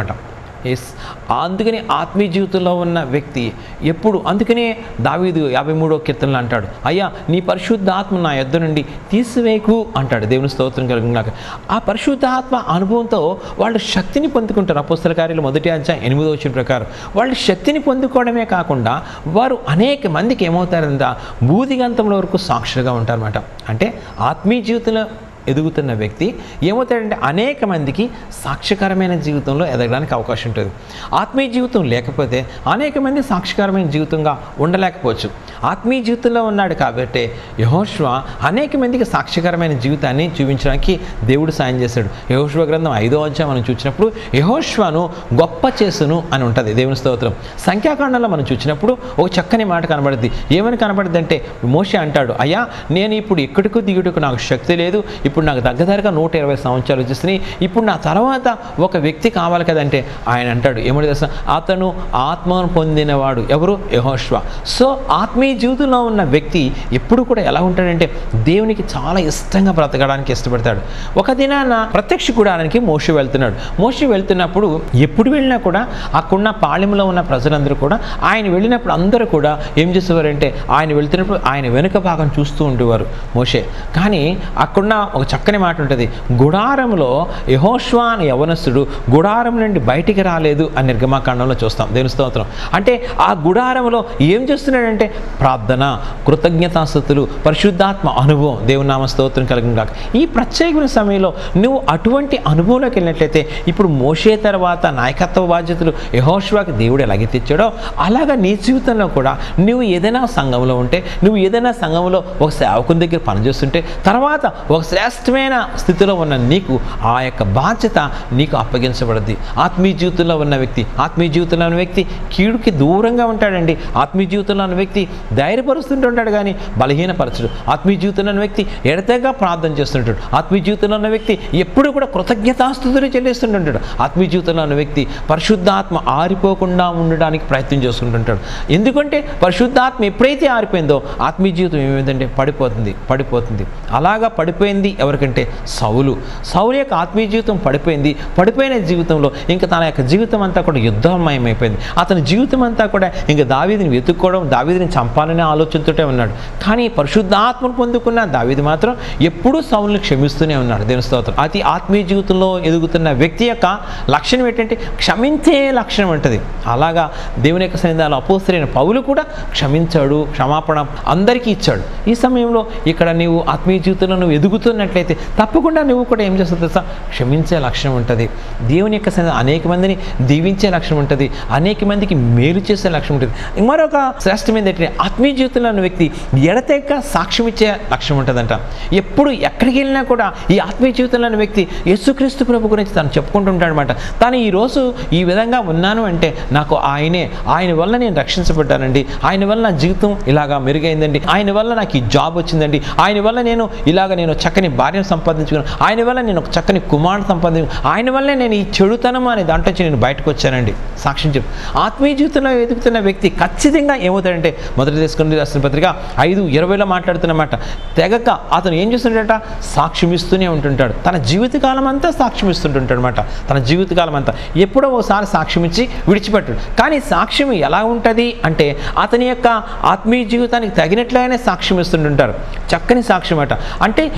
ఎస్ అందుకని ఆత్మీయ జీవితంలో ఉన్న వ్యక్తి ఎప్పుడు అందుకనే దావీదు యాభై మూడో కీర్తనలు అంటాడు అయ్యా నీ పరిశుద్ధ ఆత్మ నా యొద్ద నుండి తీసివేకు అంటాడు. దేవుని స్తోత్రం కలిగినాక ఆ పరిశుద్ధ ఆత్మ అనుభవంతో వాళ్ళు శక్తిని పొందుకుంటారు. అపుస్తల కార్యాలు మొదటి అధ్యాయం ఎనిమిదో వచ్చిన ప్రకారం వాళ్ళు శక్తిని పొందుకోవడమే కాకుండా వారు అనేక మందికి ఏమవుతారంట? బూదిగంతంలో వరకు సాక్షులుగా ఉంటారన్నమాట. అంటే ఆత్మీయ జీవితంలో ఎదుగుతున్న వ్యక్తి ఏమవుతాడంటే అనేక మందికి సాక్ష్యకరమైన జీవితంలో ఎదగడానికి అవకాశం ఉంటుంది. ఆత్మీయ జీవితం లేకపోతే అనేక మంది సాక్ష్యకరమైన జీవితంగా ఉండలేకపోవచ్చు. ఆత్మీయ జీవితంలో ఉన్నాడు కాబట్టి యహోష్వ అనేక మందికి సాక్ష్యకరమైన జీవితాన్ని చూపించడానికి దేవుడు సాయం చేశాడు యహోష్వ గ్రంథం ఐదో అధ్యాయం మనం చూసినప్పుడు యహోష్వను గొప్ప చేసును అని ఉంటుంది. దేవుని స్తోత్రం. సంఖ్యాకాండంలో మనం చూసినప్పుడు ఒక చక్కని మాట కనబడుద్ది. ఏమని కనబడుద్ది అంటే మోషే అంటాడు అయ్యా నేను ఇప్పుడు ఎక్కడికి దిగుటకు నాకు శక్తి లేదు. ఇప్పుడు నాకు దగ్గరగా నూట ఇరవై సంవత్సరాలు వచ్చేసినాయి. ఇప్పుడు నా తర్వాత ఒక వ్యక్తి కావాలి కదంటే ఆయన అంటాడు ఏమని తెలుసా? అతను ఆత్మను పొందినవాడు ఎవరు? యహోష్వ. సో ఆత్మీయ జీవితంలో ఉన్న వ్యక్తి ఎప్పుడు కూడా ఎలా ఉంటాడంటే దేవునికి చాలా ఇష్టంగా బ్రతకడానికి ఇష్టపడతాడు. ఒక దినాన ప్రత్యక్ష గుడారానికి మోషి వెళ్తున్నాడు. మోషి వెళ్తున్నప్పుడు ఎప్పుడు వెళ్ళినా కూడా అక్కడున్న పాళెంలో ఉన్న ప్రజలందరూ కూడా ఆయన వెళ్ళినప్పుడు అందరూ కూడా ఏం చేసేవారంటే ఆయన వెళ్తున్నప్పుడు ఆయన వెనుక భాగం చూస్తూ ఉండేవారు మోషే. కానీ అక్కడున్న ఒక చక్కని మాట ఉంటుంది. గుడారంలో యహోష్వా అనే యవనస్తుడు గుడారం నుండి బయటికి రాలేదు అని నిర్గమాకాండంలో చూస్తాం. దేవుని స్తోత్రం. అంటే ఆ గుడారంలో ఏం చేస్తున్నాడంటే ప్రార్థన కృతజ్ఞతాస్థుతులు పరిశుద్ధాత్మ అనుభవం దేవునామ స్తోత్రం కలిగిన కాక ఈ ప్రత్యేకమైన సమయంలో నువ్వు అటువంటి అనుభవంలోకి వెళ్ళినట్లయితే ఇప్పుడు మోసే తర్వాత నాయకత్వ బాధ్యతలు యహోష్వాకి దేవుడు ఎలాగే తెచ్చాడో అలాగా నీ జీవితంలో కూడా నువ్వు ఏదైనా సంఘంలో ఉంటే నువ్వు ఏదైనా సంఘంలో ఒక సేవకుని దగ్గర పనిచేస్తుంటే తర్వాత ఒక శ్రేష్టమైన స్థితిలో ఉన్న నీకు ఆ యొక్క బాధ్యత నీకు అప్పగించబడుద్ది. ఆత్మీయ జీవితంలో ఉన్న వ్యక్తి ఆత్మీయ జీవితంలో ఉన్న వ్యక్తి కీడుకి దూరంగా ఉంటాడండి. ఆత్మీయ జీవితంలో ఉన్న వ్యక్తి ధైర్యపరుస్తుంటుంటాడు కానీ బలహీనపరచడు. ఆత్మీయ జీవితంలో ఉన్న వ్యక్తి ఎడతెగా ప్రార్థన చేస్తుంటాడు. ఆత్మీయ జీవితంలో ఉన్న వ్యక్తి ఎప్పుడు కూడా కృతజ్ఞతాస్థుతులు చెల్లిస్తుంటుంటాడు ఆత్మీయ జీవితంలో ఉన్న వ్యక్తి పరిశుద్ధాత్మ ఆరిపోకుండా ఉండడానికి ప్రయత్నం చేసుకుంటుంటాడు ఎందుకంటే పరిశుద్ధాత్మ ఎప్పుడైతే ఆరిపోయిందో ఆత్మీయ జీవితం ఏమైందంటే పడిపోతుంది పడిపోతుంది. అలాగా పడిపోయింది ఎవరికంటే? సౌలు. సౌలు యొక్క ఆత్మీయ జీవితం పడిపోయింది. పడిపోయిన జీవితంలో ఇంకా తన యొక్క జీవితం అంతా కూడా యుద్ధమయం అయిపోయింది అతని జీవితం అంతా కూడా ఇంకా దావీదిని వెతుక్కోవడం దావీదిని చంపాలనే ఆలోచనతోటే ఉన్నాడు. కానీ పరిశుద్ధాత్మను పొందుకున్న దావీది మాత్రం ఎప్పుడూ సౌల్ని క్షమిస్తూనే ఉన్నాడు. దేని స్తోత్రం. అతి ఆత్మీయ జీవితంలో ఎదుగుతున్న వ్యక్తి యొక్క లక్షణం ఏంటంటే క్షమించే లక్షణం ఉంటుంది. అలాగా దేవుని యొక్క సన్నిధాలు అపోసరైన పౌలు కూడా క్షమించాడు క్షమాపణ అందరికీ ఇచ్చాడు. ఈ సమయంలో ఇక్కడ నీవు ఆత్మీయ జీవితంలో నువ్వు ఎదుగుతున్నట్టు చేసినట్లయితే తప్పకుండా నువ్వు కూడా ఏం చేస్తావు తెలుసా? క్షమించే లక్షణం ఉంటుంది. దేవుని యొక్క సన్నిధి అనేక మందిని దీవించే లక్షణం ఉంటుంది. అనేక మందికి మేలు చేసే లక్ష్యం ఉంటుంది. మరొక శ్రేష్టం ఏంటంటే ఆత్మీయ జీవితంలో ఉన్న వ్యక్తి ఎడతెక్క సాక్ష్యం ఇచ్చే లక్ష్యం ఉంటుందంట. ఎప్పుడు ఎక్కడికి వెళ్ళినా కూడా ఈ ఆత్మీయ జీవితంలో ఉన్న వ్యక్తి యేసుక్రీస్తు ప్రభు గురించి తను చెప్పుకుంటుంటాడనమాట తను ఈరోజు ఈ విధంగా ఉన్నాను అంటే నాకు ఆయనే ఆయన వల్ల నేను రక్షించబడ్డానండి. ఆయన వల్ల నా జీవితం ఇలాగా మెరుగైందండి. ఆయన వల్ల నాకు ఈ జాబ్ వచ్చిందండి. ఆయన వల్ల నేను ఇలాగ నేను చక్కని భార్యను సంపాదించుకున్నాను. ఆయన వల్ల నేను ఒక చక్కని కుమారుడు సంపాదించు ఆయన వల్లే నేను ఈ చెడుతనం అనే దాంట్లో నుంచి నేను బయటకు వచ్చానండి. సాక్ష్యం చెప్పు. ఆత్మీయ జీవితంలో ఎదుగుతున్న వ్యక్తి ఖచ్చితంగా ఏమవుతాడంటే మొదటి తీసుకుని రాసిన పత్రిక ఐదు ఇరవైలో మాట్లాడుతున్నమాట తెగక అతను ఏం చేస్తుంటాడట? సాక్ష్యం ఇస్తూనే ఉంటుంటాడు. తన జీవితకాలం అంతా సాక్ష్యం ఇస్తుంటుంటాడనమాట తన జీవితకాలం అంతా. ఎప్పుడో ఒకసారి సాక్ష్యం ఇచ్చి విడిచిపెట్టాడు. కానీ సాక్ష్యం ఎలా ఉంటుంది అంటే అతని యొక్క ఆత్మీయ జీవితానికి తగినట్లయినా సాక్ష్యం ఇస్తుంటుంటారు. చక్కని సాక్ష్యం అట అంటే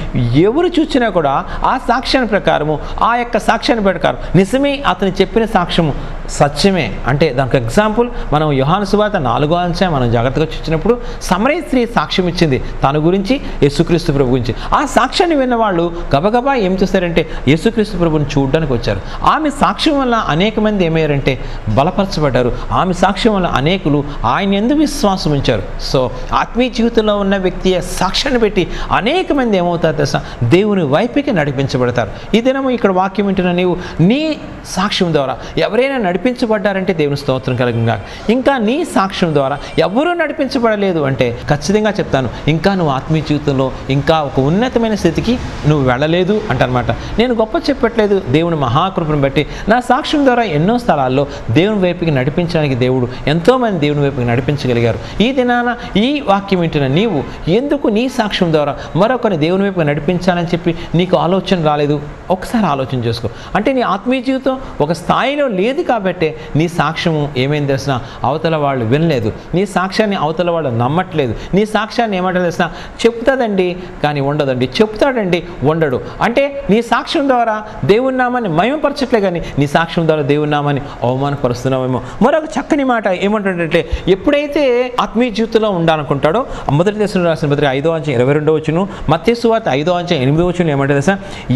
ఎవరు చూసినా కూడా ఆ సాక్ష్యాన్ని ప్రకారము ఆ యొక్క సాక్ష్యాన్ని ప్రకారం నిజమే అతను చెప్పిన సాక్ష్యము సత్యమే. అంటే దానికి ఎగ్జాంపుల్ మనం యుహాను సువార్త నాలుగో అంశం మనం జాగ్రత్తగా చూసినప్పుడు సమరయ స్త్రీ సాక్ష్యం ఇచ్చింది తన గురించి యేసుక్రీస్తు ప్రభు గురించి. ఆ సాక్ష్యాన్ని విన్న వాళ్ళు గబగబా ఏం చేస్తారంటే యేసుక్రీస్తు ప్రభుని చూడడానికి వచ్చారు. ఆమె సాక్ష్యం వల్ల అనేక మంది ఏమయ్యారంటే బలపరచబడ్డారు. ఆమె సాక్ష్యం వల్ల అనేకులు ఆయన ఎందుకు విశ్వాసం ఉంచారు. సో ఆత్మీయ జీవితంలో ఉన్న వ్యక్తి సాక్ష్యాన్ని పెట్టి అనేక మంది ఏమవుతారు తెలుసా? దేవుని వైపుకి నడిపించబడతారు. ఈ దినము ఇక్కడ వాక్యం వింటున్న నీవు నీ సాక్ష్యం ద్వారా ఎవరైనా నడిపించబడ్డారంటే దేవుని స్తోత్రం కలిగింగా ఇంకా నీ సాక్ష్యం ద్వారా ఎవరూ నడిపించబడలేదు అంటే ఖచ్చితంగా చెప్తాను ఇంకా నువ్వు ఆత్మీయ జీవితంలో ఇంకా ఒక ఉన్నతమైన స్థితికి నువ్వు వెళ్ళలేదు అంటనమాట నేను గొప్ప చెప్పట్లేదు దేవుని మహాకృపను బట్టి నా సాక్ష్యం ద్వారా ఎన్నో స్థలాల్లో దేవుని వైపుకి నడిపించడానికి దేవుడు ఎంతోమంది దేవుని వైపుకి నడిపించగలిగారు. ఈ దినాన ఈ వాక్యం వింటున్న నీవు ఎందుకు నీ సాక్ష్యం ద్వారా మరొకరిని దేవుని వైపుకి నడిపించ ఆలోచించాలని చెప్పి నీకు ఆలోచన రాలేదు ఒకసారి ఆలోచన చేసుకో. అంటే నీ ఆత్మీయ జీవితం ఒక స్థాయిలో లేదు కాబట్టే నీ సాక్ష్యం ఏమైంది తెలిసిన అవతల వాళ్ళు వినలేదు. నీ సాక్ష్యాన్ని అవతల వాళ్ళు నమ్మట్లేదు. నీ సాక్ష్యాన్ని ఏమంటారు తెలిసిన చెప్తాదండి కానీ ఉండదండి. చెప్తాడండి ఉండడు. అంటే నీ సాక్ష్యం ద్వారా దేవుని నామాన్ని మయమపరచట్లే కానీ నీ సాక్ష్యం ద్వారా దేవుని నామాన్ని అవమానపరుస్తున్నామేమో మరొక చక్కని మాట ఏమంటాడంటే ఎప్పుడైతే ఆత్మీయ జీవితంలో ఉండాలనుకుంటాడో మొదటి దశలో రాసిన మొదటి ఐదో అంచె ఇరవై రెండో వచ్చును మత్స్సు వార్త ఐదో అంచె ఎనిమిదో వచ్చిన ఏమంటే తెలుసా?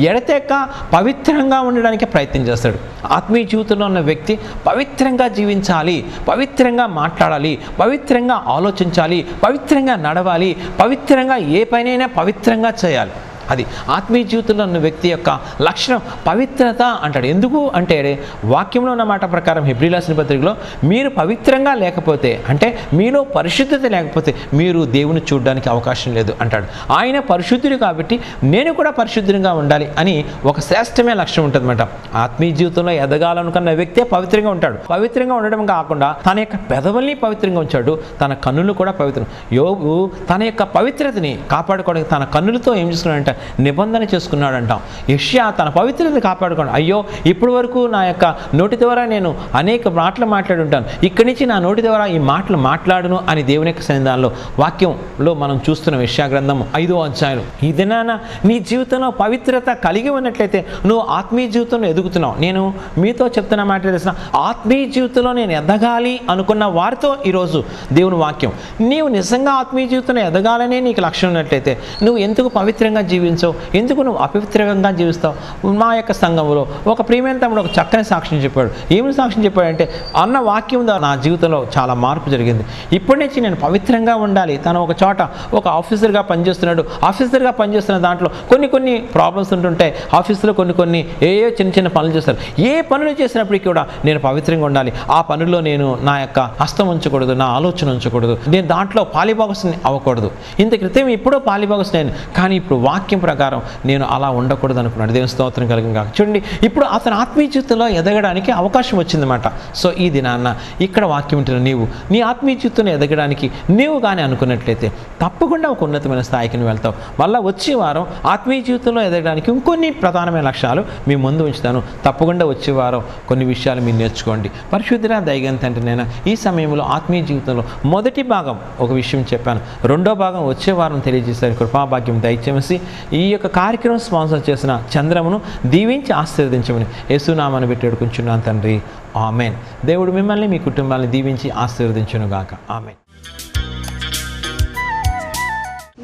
ఎడతెక్క పవిత్రంగా ఉండడానికి ప్రయత్నం చేస్తాడు. ఆత్మీయ జీవితంలో ఉన్న వ్యక్తి పవిత్రంగా జీవించాలి పవిత్రంగా మాట్లాడాలి పవిత్రంగా ఆలోచించాలి పవిత్రంగా నడవాలి పవిత్రంగా ఏ పనైనా పవిత్రంగా చేయాలి. అది ఆత్మీయ జీవితంలో ఉన్న వ్యక్తి యొక్క లక్షణం పవిత్రత అంటాడు. ఎందుకు అంటే వాక్యంలో ఉన్న మాట ప్రకారం హెబ్రిలాసిన పత్రికలో మీరు పవిత్రంగా లేకపోతే అంటే మీలో పరిశుద్ధత లేకపోతే మీరు దేవుని చూడడానికి అవకాశం లేదు అంటాడు. ఆయన పరిశుద్ధుడు కాబట్టి నేను కూడా పరిశుద్ధంగా ఉండాలి అని ఒక శ్రేష్టమైన లక్ష్యం ఉంటుందన్నమాట. ఆత్మీయ జీవితంలో ఎదగాలనుకున్న వ్యక్తే పవిత్రంగా ఉంటాడు. పవిత్రంగా ఉండడం కాకుండా తన యొక్క పెదవుల్ని పవిత్రంగా ఉంచాడు. తన కన్నులు కూడా పవిత్రం. యోగు తన యొక్క పవిత్రతని కాపాడుకోవడానికి తన కన్నులతో ఏం చేస్తున్నాడంటే నిబంధన చేసుకున్నాడంటాం. యష్యా తన పవిత్రత కాపాడుకోండి అయ్యో ఇప్పటి వరకు నా యొక్క నోటి ద్వారా నేను అనేక మాటలు మాట్లాడి ఉంటాను ఇక్కడి నుంచి నా నోటి ద్వారా ఈ మాటలు మాట్లాడును అని దేవుని యొక్క సన్నిధానంలో వాక్యంలో మనం చూస్తున్న యష్యా గ్రంథం ఐదో అధ్యాయం ఈ దినాన నీ జీవితంలో పవిత్రత కలిగి ఉన్నట్లయితే నువ్వు ఆత్మీయ జీవితంలో ఎదుగుతున్నావు. నేను మీతో చెప్తున్న మాట తెలిసిన ఆత్మీయ జీవితంలో నేను ఎదగాలి అనుకున్న వారితో ఈరోజు దేవుని వాక్యం. నీవు నిజంగా ఆత్మీయ జీవితంలో ఎదగాలనే నీకు లక్ష్యం ఉన్నట్లయితే నువ్వు ఎందుకు పవిత్రంగా జీవించవు. ఎందుకు నువ్వు అపవిత్రంగా జీవిస్తావు? మా యొక్క సంఘంలో ఒక ప్రియమైన తమ్ముడు ఒక చక్కని సాక్ష్యం చెప్పాడు. ఏమి సాక్ష్యం చెప్పాడంటే అన్న వాక్యం ద్వారా నా జీవితంలో చాలా మార్పు జరిగింది. ఇప్పటి నుంచి నేను పవిత్రంగా ఉండాలి. తను ఒక చోట ఒక ఆఫీసర్గా పనిచేస్తున్నాడు. ఆఫీసర్గా పనిచేస్తున్న దాంట్లో కొన్ని కొన్ని ప్రాబ్లమ్స్ ఉంటుంటాయి ఆఫీసులో కొన్ని కొన్ని ఏ చిన్న చిన్న పనులు చేస్తారు. ఏ పనులు చేసినప్పటికీ కూడా నేను పవిత్రంగా ఉండాలి. ఆ పనుల్లో నేను నా యొక్క హస్తం ఉంచకూడదు నా ఆలోచన ఉంచకూడదు. నేను దాంట్లో పాలిభాగస్ని అవ్వకూడదు. ఇంత క్రితం ఎప్పుడో పాలిభాగస్ నేను కానీ ఇప్పుడు వాక్యం వాక్యం ప్రకారం నేను అలా ఉండకూడదు అనుకున్నాడు. దేవుని స్తోత్రం కలిగిన కాక చూడండి ఇప్పుడు అతని ఆత్మీయ జీవితంలో ఎదగడానికి అవకాశం వచ్చిందన్నమాట. సో ఈ దినాన్న ఇక్కడ వాక్యం ఉంటున్న నీవు నీ ఆత్మీయ జీవితంలో ఎదగడానికి నీవు కానీ అనుకున్నట్లయితే తప్పకుండా ఒక ఉన్నతమైన స్థాయికి నువ్వు వెళ్తావు. మళ్ళీ వచ్చే వారం ఆత్మీయ జీవితంలో ఎదగడానికి ఇంకొన్ని ప్రధానమైన లక్ష్యాలు మీ ముందు ఉంచుతాను. తప్పకుండా వచ్చే వారం కొన్ని విషయాలు మీరు నేర్చుకోండి. పరిశుద్ధిరా దయగంత అంటే నేను ఈ సమయంలో ఆత్మీయ జీవితంలో మొదటి భాగం ఒక విషయం చెప్పాను. రెండో భాగం వచ్చే వారం తెలియజేశారు కృపాభాగ్యం దయచేసి ఈ యొక్క కార్యక్రమం స్పాన్సర్ చేసిన చంద్రమును దీవించి ఆశీర్వదించమని యేసునామాను పెట్టేడుకుంటున్నాను తండ్రి. ఆమెన్. దేవుడు మిమ్మల్ని మీ కుటుంబాన్ని దీవించి ఆశీర్వదించను గాక ఆమెన్.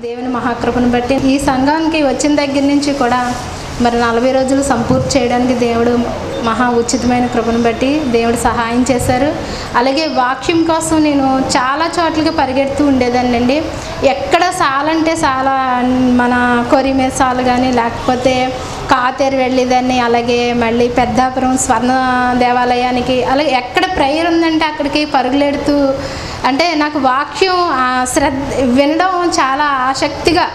దేవుని మహాకృపను బట్టి ఈ సంఘానికి వచ్చిన దగ్గర నుంచి కూడా మరి నలభై రోజులు సంపూర్తి చేయడానికి దేవుడు మహా ఉచితమైన కృపను బట్టి దేవుడు సహాయం చేశారు. అలాగే వాక్యం కోసం నేను చాలా చోట్లకి పరిగెడుతూ ఉండేదాన్నండి. ఎక్కడ సాలంటే సాల మన కొరిమే సాలు కానీ లేకపోతే కాతేరు వెళ్ళేదాన్ని అలాగే మళ్ళీ పెద్దాపురం స్వర్ణ దేవాలయానికి అలాగే ఎక్కడ ప్రేయర్ ఉందంటే అక్కడికి పరుగులెడుతూ అంటే నాకు వాక్యం శ్రద్ధ వినడం చాలా ఆసక్తిగా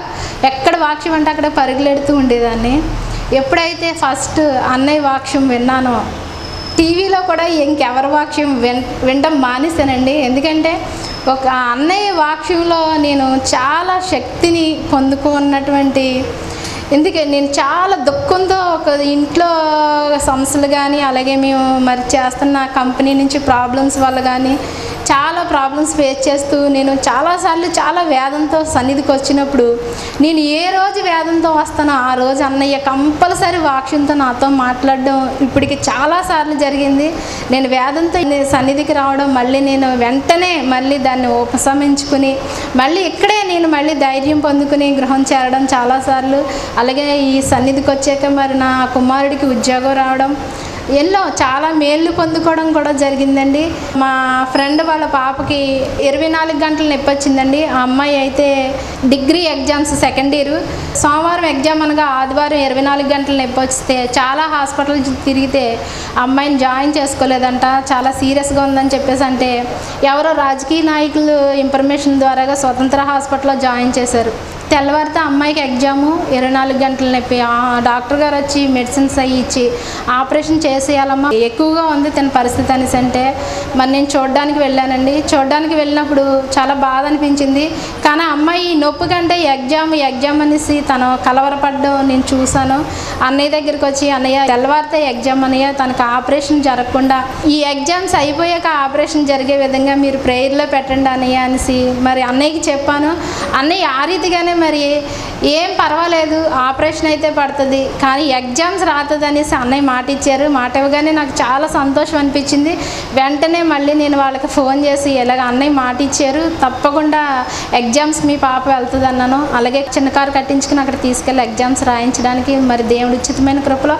ఎక్కడ వాక్యం అంటే అక్కడ పరుగులెడుతూ ఉండేదాన్ని. ఎప్పుడైతే ఫస్ట్ అన్నయ్య వాక్యం విన్నానో టీవీలో కూడా ఇంకెవరి వాక్యం విన్ వినడం మానేశానండి. ఎందుకంటే ఒక అన్నయ్య వాక్యంలో నేను చాలా శక్తిని పొందుకున్నటువంటి ఎందుకే నేను చాలా దుఃఖంతో ఒక ఇంట్లో సమస్యలు కానీ అలాగే మేము మరి చేస్తున్న కంపెనీ నుంచి ప్రాబ్లమ్స్ వల్ల కానీ చాలా ప్రాబ్లమ్స్ ఫేస్ చేస్తూ నేను చాలాసార్లు చాలా వేదంతో సన్నిధికి వచ్చినప్పుడు నేను ఏ రోజు వేదంతో వస్తానో ఆ రోజు అన్నయ్య కంపల్సరీ వాక్యంతో నాతో మాట్లాడడం ఇప్పటికి చాలాసార్లు జరిగింది. నేను వేదంతో సన్నిధికి రావడం మళ్ళీ నేను వెంటనే మళ్ళీ దాన్ని ఉపశమించుకుని మళ్ళీ ఇక్కడే నేను మళ్ళీ ధైర్యం పొందుకుని గృహం చేరడం చాలాసార్లు. అలాగే ఈ సన్నిధికి వచ్చాక మరి నా కుమారుడికి ఉద్యోగం రావడం ఎన్నో చాలా మేళ్ళు పొందుకోవడం కూడా జరిగిందండి. మా ఫ్రెండ్ వాళ్ళ పాపకి ఇరవై నాలుగు గంటలు నొప్పి వచ్చిందండి ఆ అమ్మాయి అయితే డిగ్రీ ఎగ్జామ్స్ సెకండ్ ఇయర్. సోమవారం ఎగ్జామ్ అనగా ఆదివారం ఇరవై నాలుగు గంటలు నొప్పి వస్తే చాలా హాస్పిటల్ తిరిగితే అమ్మాయిని జాయిన్ చేసుకోలేదంట చాలా సీరియస్గా ఉందని చెప్పేసి అంటే ఎవరో రాజకీయ నాయకులు ఇన్ఫర్మేషన్ ద్వారాగా స్వతంత్ర హాస్పిటల్లో జాయిన్ చేశారు. తెల్లవారితే అమ్మాయికి ఎగ్జాము ఇరవై నాలుగు గంటల నొప్పి. డాక్టర్ గారు వచ్చి మెడిసిన్స్ అవి ఇచ్చి ఆపరేషన్ చేసేయాలమ్మా. ఎక్కువగా ఉంది తన పరిస్థితి అనేసి అంటే మరి నేను చూడడానికి వెళ్ళానండి. చూడడానికి వెళ్ళినప్పుడు చాలా బాధ అనిపించింది. కానీ అమ్మాయి ఈ నొప్పి కంటే ఎగ్జామ్ ఎగ్జామ్ అనేసి తను కలవరపడ్డం నేను చూశాను. అన్నయ్య దగ్గరికి వచ్చి అన్నయ్య తెల్లవారితే ఎగ్జామ్ అన్నయ్య తనకు ఆపరేషన్ జరగకుండా ఈ ఎగ్జామ్స్ అయిపోయాక ఆపరేషన్ జరిగే విధంగా మీరు ప్రేయర్లో పెట్టండి అన్నయ్య అనేసి మరి అన్నయ్యకి చెప్పాను. అన్నయ్య ఆ రీతిగానే మరి ఏం పర్వాలేదు ఆపరేషన్ అయితే పడుతుంది. కానీ ఎగ్జామ్స్ రాతుంది అనేసి అన్నయ్య మాట ఇచ్చారు మాట ఇవ్వగానే నాకు చాలా సంతోషం అనిపించింది. వెంటనే మళ్ళీ నేను వాళ్ళకి ఫోన్ చేసి ఇలాగ అన్నయ్య మాట ఇచ్చారు తప్పకుండా ఎగ్జామ్స్ మీ పాప వెళ్తుంది అన్నాను అలాగే చిన్న కారు కట్టించుకుని అక్కడ తీసుకెళ్ళి ఎగ్జామ్స్ రాయించడానికి మరి దేవుడు ఉచితమైన కృపలో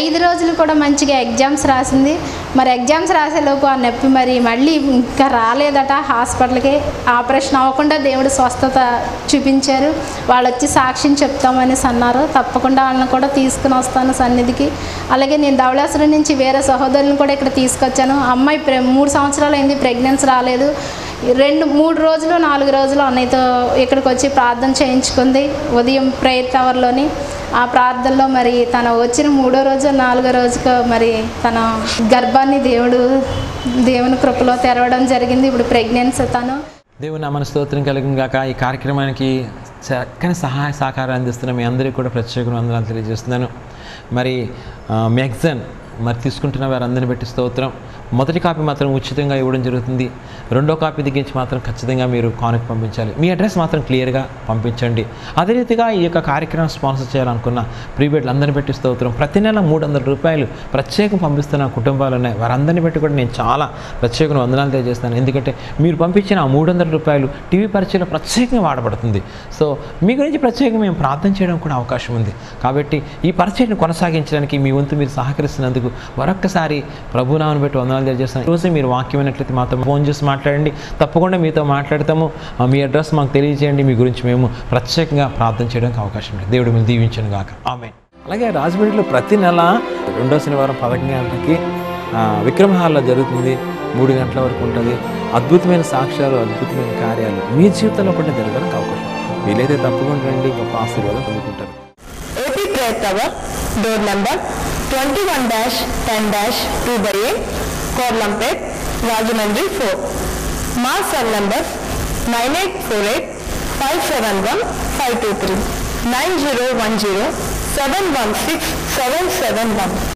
ఐదు రోజులు కూడా మంచిగా ఎగ్జామ్స్ రాసింది. మరి ఎగ్జామ్స్ రాసేలోపు ఆ నొప్పి మరి మళ్ళీ ఇంకా రాలేదట. హాస్పిటల్కి ఆపరేషన్ అవ్వకుండా దేవుడు స్వస్థత చూపించారు. వాళ్ళు వచ్చి సాక్ష్యం చెప్తామనేసి అన్నారు. తప్పకుండా వాళ్ళని కూడా తీసుకుని వస్తాను సన్నిధికి. అలాగే నేను ధవళేశ్వరం నుంచి వేరే సహోదరులను కూడా ఇక్కడ తీసుకొచ్చాను. అమ్మాయి ప్రె మూడు సంవత్సరాలు అయింది ప్రెగ్నెన్సీ రాలేదు. రెండు మూడు రోజులు నాలుగు రోజులు అన్నయ్యతో ఇక్కడికి వచ్చి ప్రార్థన చేయించుకుంది. ఉదయం ప్రేయర్ టవర్లోని ఆ ప్రార్థనలో మరి తను వచ్చిన మూడో రోజు నాలుగో రోజుకు మరి తన గర్భాన్ని దేవుడు దేవుని కృపలో తెరవడం జరిగింది. ఇప్పుడు ప్రెగ్నెన్సీ తను. దేవుని మన స్తోత్రం కలిగిన గాక. ఈ కార్యక్రమానికి చక్కని సహాయ సహకారం అందిస్తున్న మీ అందరికీ కూడా ప్రత్యేక వందనాలు తెలియజేస్తున్నాను. మరి మ్యాగ్జన్ మరి తీసుకుంటున్న వారందరిని బట్టి స్తోత్రం. మొదటి కాపీ మాత్రం ఉచితంగా ఇవ్వడం జరుగుతుంది. రెండో కాపీ దిగించి మాత్రం ఖచ్చితంగా మీరు కానుక పంపించాలి. మీ అడ్రస్ మాత్రం క్లియర్గా పంపించండి. అదే రీతిగా ఈ యొక్క కార్యక్రమం స్పాన్సర్ చేయాలనుకున్న ప్రీపెయిడ్లు అందరిని పెట్టి స్తోత్రం. ప్రతి నెల మూడు వందల రూపాయలు ప్రత్యేకం పంపిస్తున్న కుటుంబాలు ఉన్నాయి. వారందరిని పెట్టి కూడా నేను చాలా ప్రత్యేక వందనాలు తెలియజేస్తాను. ఎందుకంటే మీరు పంపించిన ఆ మూడు వందల రూపాయలు టీవీ పరిచయంలో ప్రత్యేకంగా వాడబడుతుంది. సో మీ గురించి ప్రత్యేకంగా మేము ప్రార్థన చేయడం కూడా అవకాశం ఉంది. కాబట్టి ఈ పరిచయను కొనసాగించడానికి మీ వంతు మీరు సహకరిస్తున్నందుకు మరొక్కసారి ప్రభునామను పెట్టి వందనాలు తెలియజేస్తాను ఈరోజు మీరు వాక్యం అయినట్లయితే మాతో ఫోన్ చేసి మాట్లాడండి. తప్పకుండా మీతో మాట్లాడతాము. మీ అడ్రస్ మాకు తెలియజేయండి. మీ గురించి మేము ప్రత్యేకంగా ప్రార్థన చేయడానికి అవకాశం ఉంది. దేవుడు మీరు దీవించను గాక. ఆమె అలాగే రాజమండ్రిలో ప్రతి నెల రెండో శనివారం పదకొండు గంటలకి విక్రమ హాల్లో జరుగుతుంది. మూడు గంటల వరకు ఉంటుంది. అద్భుతమైన సాక్ష్యాలు అద్భుతమైన కార్యాలు మీ జీవితంలో కూడా జరగడానికి అవకాశం వీలైతే తప్పకుండా రండి. గొప్ప ఆశీర్వాదం పొందుకుంటారు. AP Prayer Tower, door number 21 10 2 by 8, Korlampet, Rajamandri 4. My cell number 9848 571 523 9010 716 771.